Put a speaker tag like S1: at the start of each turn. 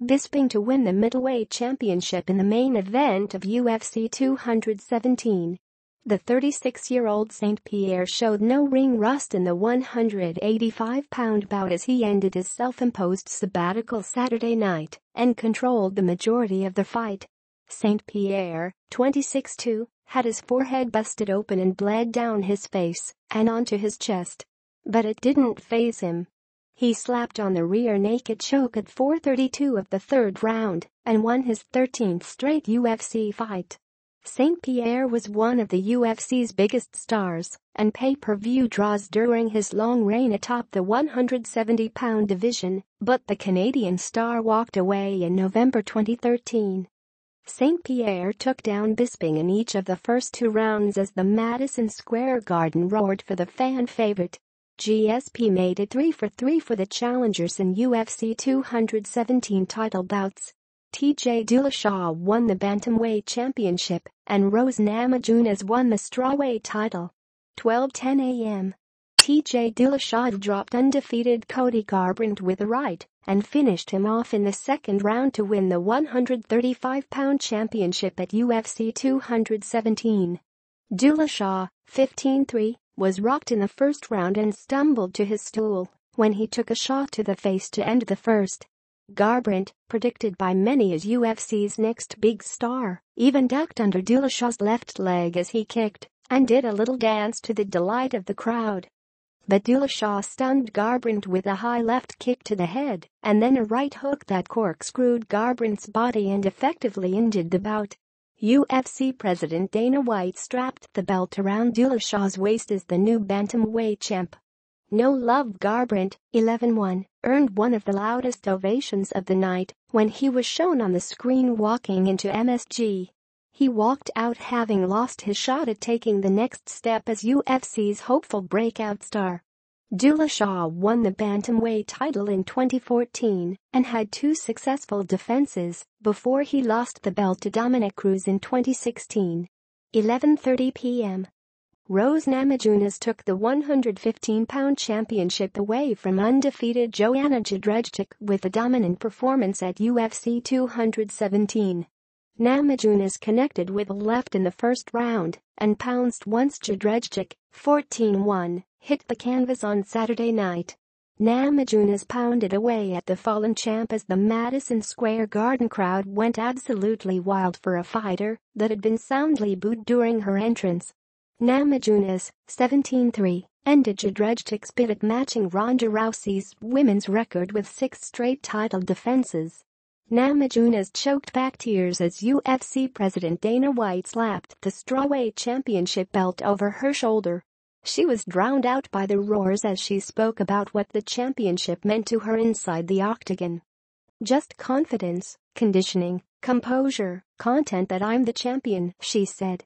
S1: Bisping to win the middleweight championship in the main event of UFC 217. The 36-year-old St. Pierre showed no ring rust in the 185-pound bout as he ended his self-imposed sabbatical Saturday night and controlled the majority of the fight. St. Pierre, 26-2, had his forehead busted open and bled down his face and onto his chest. But it didn't faze him. He slapped on the rear naked choke at 4.32 of the third round and won his 13th straight UFC fight. St. Pierre was one of the UFC's biggest stars and pay-per-view draws during his long reign atop the 170-pound division, but the Canadian star walked away in November 2013. St. Pierre took down Bisping in each of the first two rounds as the Madison Square Garden roared for the fan favorite. GSP made it 3 for 3 for the challengers in UFC 217 title bouts. TJ Dillashaw won the Bantamweight Championship and Rose Namajunas won the Strawweight title. 12:10 a.m. TJ Dillashaw dropped undefeated Cody Garbrandt with a right and finished him off in the second round to win the 135-pound championship at UFC 217. Dillashaw, 15-3, was rocked in the first round and stumbled to his stool when he took a shot to the face to end the first. Garbrandt, predicted by many as UFC's next big star, even ducked under Dillashaw's left leg as he kicked and did a little dance to the delight of the crowd. But Dillashaw stunned Garbrandt with a high left kick to the head and then a right hook that corkscrewed Garbrandt's body and effectively ended the bout. UFC President Dana White strapped the belt around Dillashaw's waist as the new bantamweight champ. No Love Garbrandt, 11-1, earned one of the loudest ovations of the night when he was shown on the screen walking into MSG. He walked out having lost his shot at taking the next step as UFC's hopeful breakout star. Dillashaw won the bantamweight title in 2014 and had two successful defenses before he lost the belt to Dominick Cruz in 2016. 11.30 p.m. Rose Namajunas took the 115-pound championship away from undefeated Joanna Jędrzejczyk with a dominant performance at UFC 217. Namajunas connected with a left in the first round and pounced once Jędrzejczyk, 14-1, hit the canvas on Saturday night. Namajunas pounded away at the fallen champ as the Madison Square Garden crowd went absolutely wild for a fighter that had been soundly booed during her entrance. Namajunas, 17-3, ended bid at matching Ronda Rousey's women's record with six straight title defenses. Namajunas choked back tears as UFC President Dana White slapped the strawweight championship belt over her shoulder. She was drowned out by the roars as she spoke about what the championship meant to her inside the octagon. Just confidence, conditioning, composure, content that I'm the champion, she said.